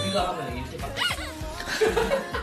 우리가 하면 이렇게 바뀌었어.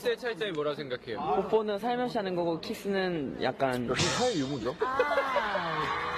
키스의 차이점이 뭐라 생각해요? 뽀뽀는 살며시 하는 거고 키스는 약간 역시 사회 유무죠. 아.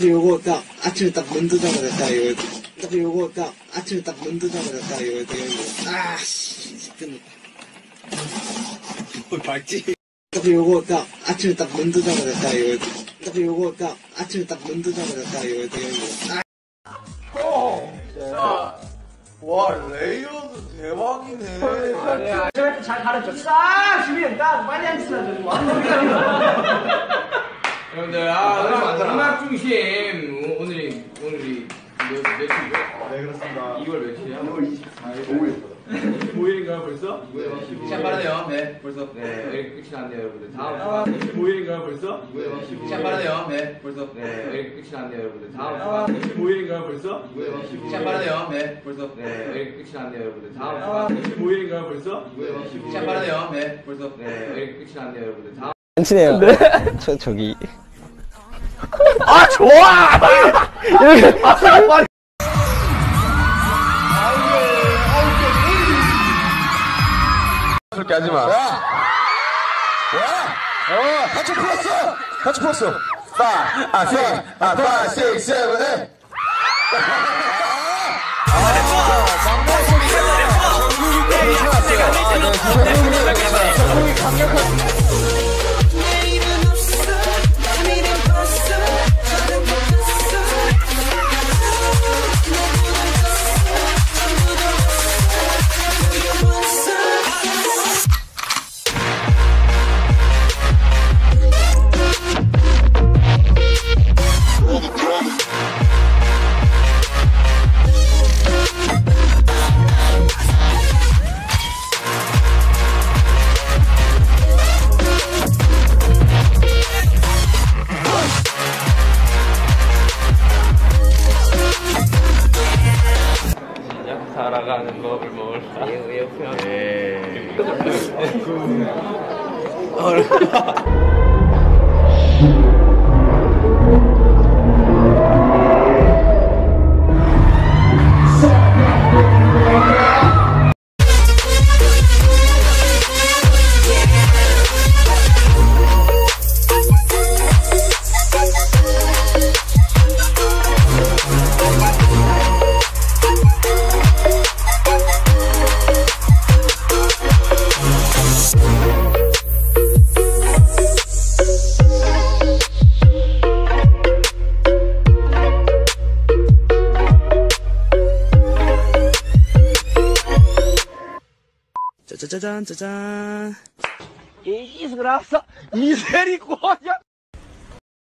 딱 요거 딱 아침에 딱 눈 뜨자마자 딱 이거 딱 요거 딱 아침에 딱 눈 뜨자마자 딱 이거 딱 이거 아씨 끝. 뭘 밝지? 딱 요거 딱 아침에 딱 눈 뜨자마자 딱 이거 딱 요거 딱 아침에 딱 눈 뜨자마자 딱 이거 딱 이거 아 와 레이어드 대박이네. 잘 가르쳐. 싹딱 빨리 앉으라 좀 여러분들 아 음악, 중심 오- 오늘이 오늘이 몇, 며칠이죠? 네 그렇습니다. 2월 며칠이야? 2월 24일 5일. 25일인가요 벌써? 시간 빠르네요. 네, 벌써. 네 여기 끝이 났네요 여러분들 다음 주가 25일인가요 벌써? 시간 빠르네요. 네, 벌써. 네 여기 끝이 났네요 여러분들 다음 주가 25일인가요 벌써? 시간 빠르네요. 네, 벌써. 네 여기 끝이 났네요 여러분들 다음 주가 25일인가요 벌써? 시간 빠르네요. 네, 벌써. 네 여기 끝이 났네요 여러분들 다음 안 친해요. 저 저기 그렇게 하지 마. 야! 야! 어, 같이 풀었어! 같이 풀었어! 5, 아, 6, 아, 5, 6, 7, 8. 내일은 시작 살아가는 법을 몰라. 예. じゃじゃん、じゃじゃん。え、いいすぐらさ、ミセリコージャ